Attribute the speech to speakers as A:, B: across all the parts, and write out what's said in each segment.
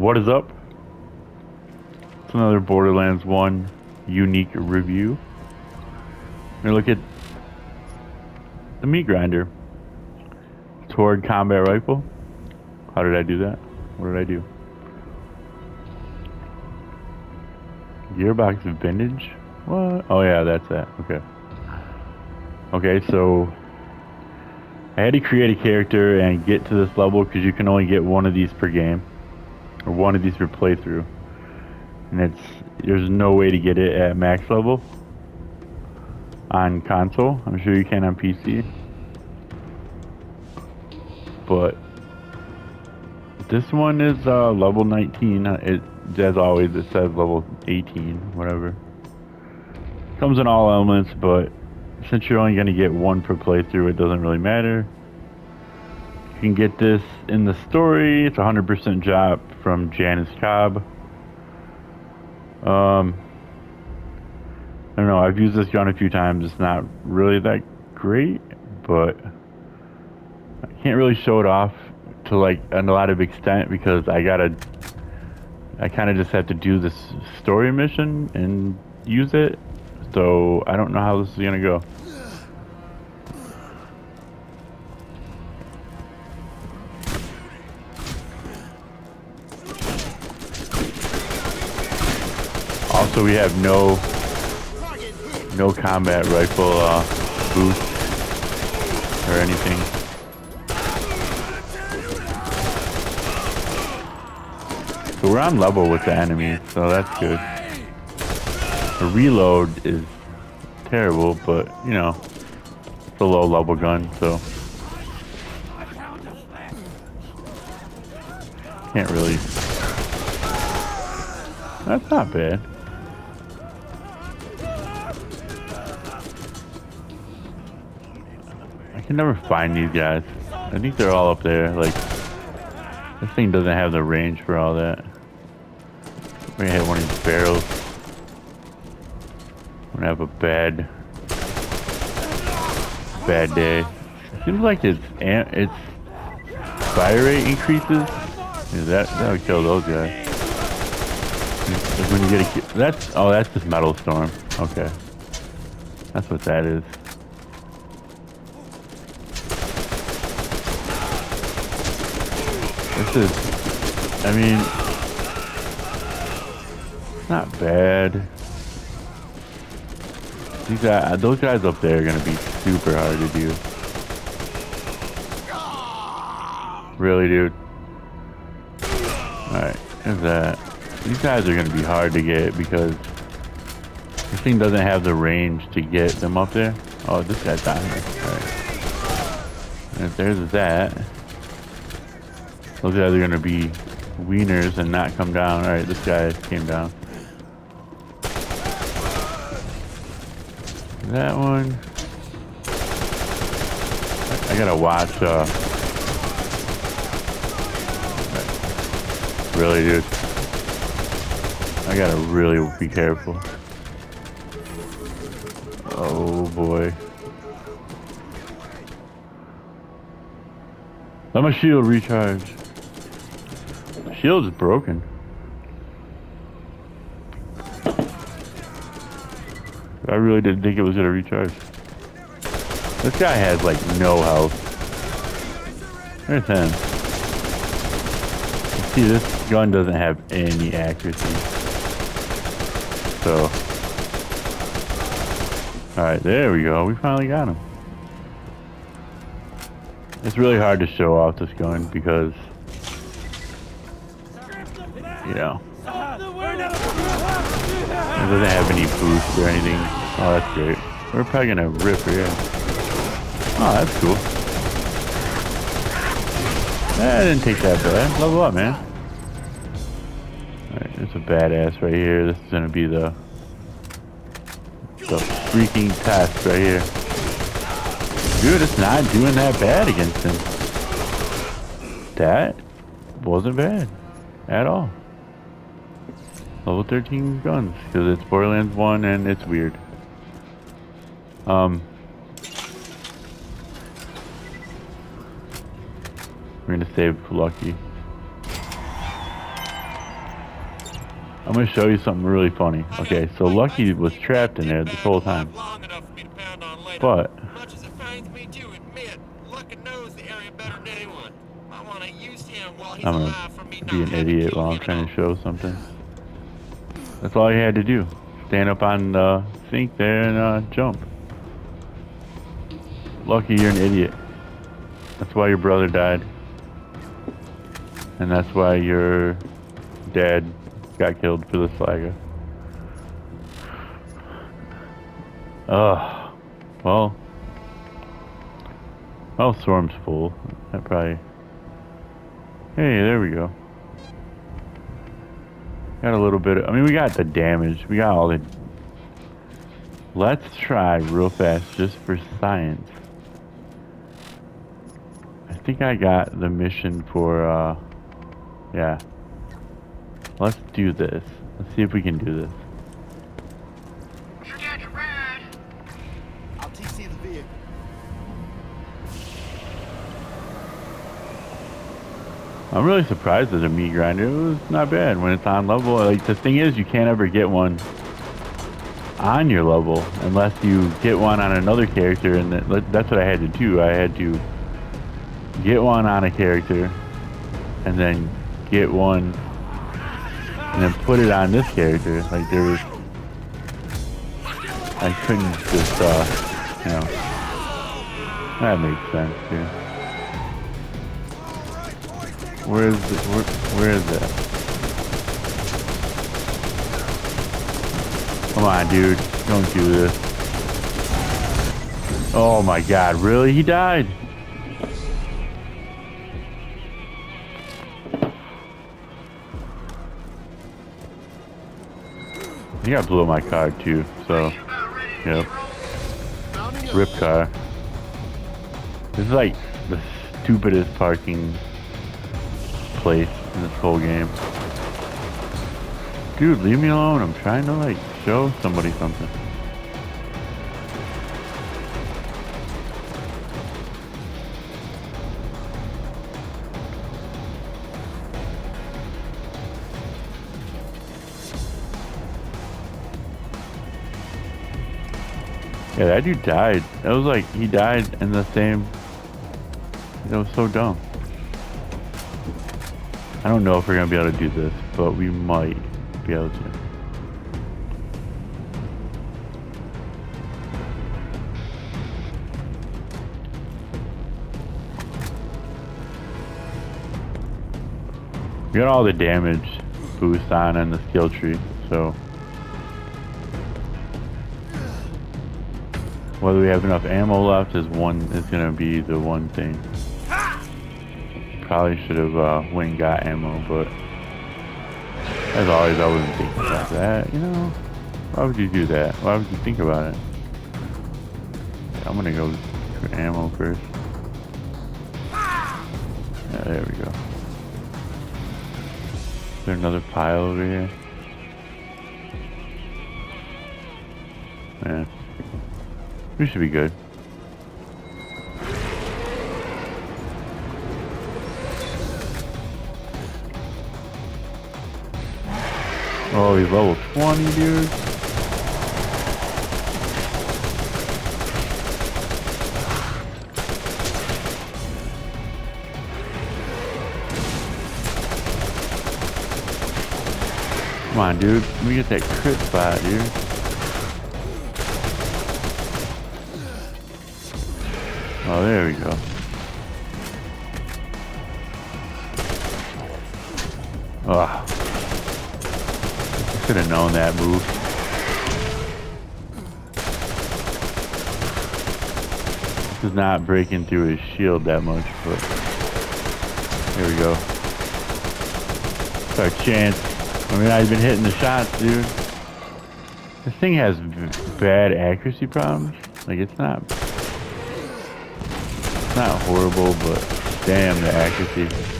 A: What is up? It's another Borderlands 1 unique review. We're look at the meat grinder. Torgue combat rifle. How did I do that? What did I do? Gearbox vintage? What? Oh yeah, that's that. Okay. Okay, so I had to create a character and get to this level because you can only get one of these per game. Or one of these per playthrough. And it's there's no way to get it at max level on console. I'm sure you can on PC. But this one is uh, level 19. It, as always, it says level 18, whatever. Comes in all elements, but since you're only going to get one per playthrough, it doesn't really matter. You can get this in the story. It's a 100% job from Jaynis Kobb. Um, I don't know. I've used this gun a few times. It's not really that great, but I can't really show it off to like a lot of extent because I gotta. I kind of just have to do this story mission and use it. So I don't know how this is gonna go. Also, we have no no combat rifle uh, boost or anything. So we're on level with the enemy, so that's good. The reload is terrible, but you know, it's a low level gun, so can't really. That's not bad. Can never find these guys. I think they're all up there. Like, this thing doesn't have the range for all that. We're gonna hit one of these barrels. We're gonna have a bad, bad day. Seems like its its fire rate increases. Yeah, that that would kill those guys. When you get a, that's oh that's just metal storm. Okay, that's what that is. This is, I mean, not bad. These guys, those guys up there are gonna be super hard to do. Really, dude. Alright, there's that. These guys are gonna be hard to get because this thing doesn't have the range to get them up there. Oh, this guy's down here. Alright. There's that. Those guys are gonna be wieners and not come down. Alright, this guy came down. That one. I, gotta watch, uh... Really, dude. I gotta really be careful. Oh, boy. Let my shield recharge. Shield's broken. I really didn't think it was gonna recharge. This guy has like no health. There's him. See, this gun doesn't have any accuracy. So. Alright, there we go. We finally got him. It's really hard to show off this gun because you know. It doesn't have any boost or anything. Oh, that's great. We're probably gonna rip here. Oh, that's cool. Eh, that didn't take that bad. Level up, man. Alright, there's a badass right here. This is gonna be the the freaking test right here. Dude, it's not doing that bad against him. That wasn't bad at all. Level 13 guns, because it's Borderlands 1 and it's weird. Um, we're gonna save Lucky. I'm gonna show you something really funny. Okay, so Lucky was trapped in there this whole time. But
B: pains me
A: be an idiot while I'm trying to show something. That's all you had to do. Stand up on the sink there and uh, jump. Lucky you're an idiot. That's why your brother died. And that's why your dad got killed for the Slaga. Ugh. Well. Well, Storm's full. That probably. Hey, there we go. Got a little bit of, I mean, we got the damage. We got all the... Let's try real fast, just for science. I think I got the mission for, uh... Yeah. Let's do this. Let's see if we can do this. I'm really surprised at a meat grinder. It was not bad when it's on level. Like the thing is, you can't ever get one on your level unless you get one on another character, and that's what I had to do. I had to get one on a character, and then get one, and then put it on this character. Like there was, I couldn't just, uh, you know, that makes sense, too. Where is it? Where, where is it? Come on, dude. Don't do this. Oh my god, really? He died. I think I blew my car too, so, yep. Rip car. This is like the stupidest parking place in this whole game. Dude, leave me alone. I'm trying to like show somebody something. Yeah, that dude died. That was like, he died in the same... That was so dumb. I don't know if we're gonna be able to do this, but we might be able to. We got all the damage boost on and the skill tree, so whether we have enough ammo left is one is gonna be the one thing. Probably should have uh, went and got ammo, but as always, I wasn't thinking about that. You know, why would you do that? Why would you think about it? I'm gonna go for ammo first. Yeah, there we go. Is there another pile over here? Yeah. We should be good. Oh, he's level 20, dude. Come on, dude. Let me get that crit spot, dude. Oh, there we go. Should have known that move. This is not breaking through his shield that much, but here we go. It's our chance. I mean, I've been hitting the shots, dude. This thing has bad accuracy problems. Like, it's not, it's not horrible, but damn the accuracy.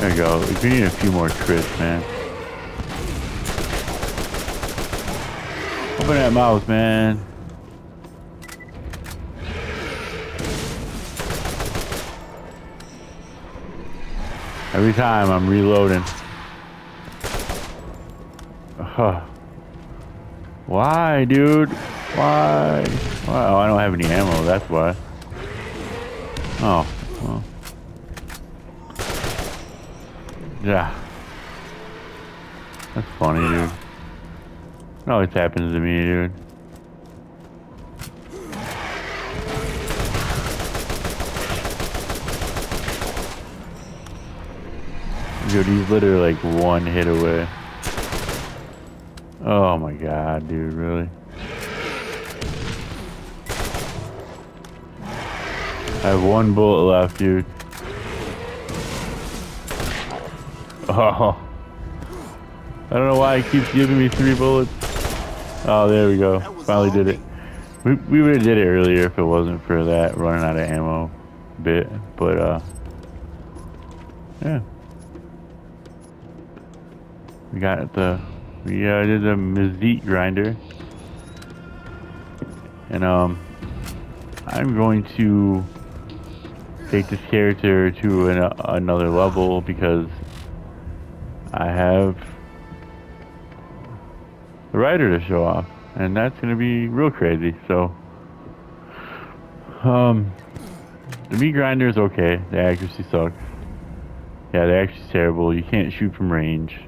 A: There we go. We need a few more crits, man. Open that mouth, man. Every time I'm reloading. Huh. Why, dude? Why? Why? Oh, I don't have any ammo, that's why. Oh, well. Yeah. That's funny, dude. It always happens to me, dude. Dude, he's literally like one hit away. Oh my god, dude, really? I have one bullet left, dude. Oh. I don't know why it keeps giving me three bullets. Oh, there we go. Finally did it. We, we would have did it earlier if it wasn't for that running out of ammo bit. But, uh, yeah. We got the, we uh, did the Mesite grinder. And, um, I'm going to take this character to an, another level because I have the rider to show off, and that's going to be real crazy. So, um, the meat grinder is okay. The accuracy sucks. Yeah, the accuracy's terrible. You can't shoot from range.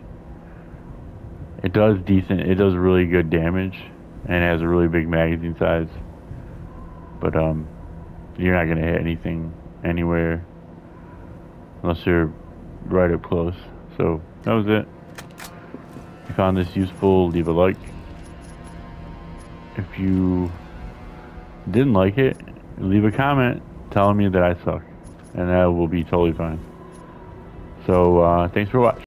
A: It does decent. It does really good damage, and has a really big magazine size. But um, you're not gonna hit anything anywhere unless you're right up close. So that was it. If you found this useful, leave a like. If you didn't like it, leave a comment telling me that I suck. And that will be totally fine. So, uh, thanks for watching.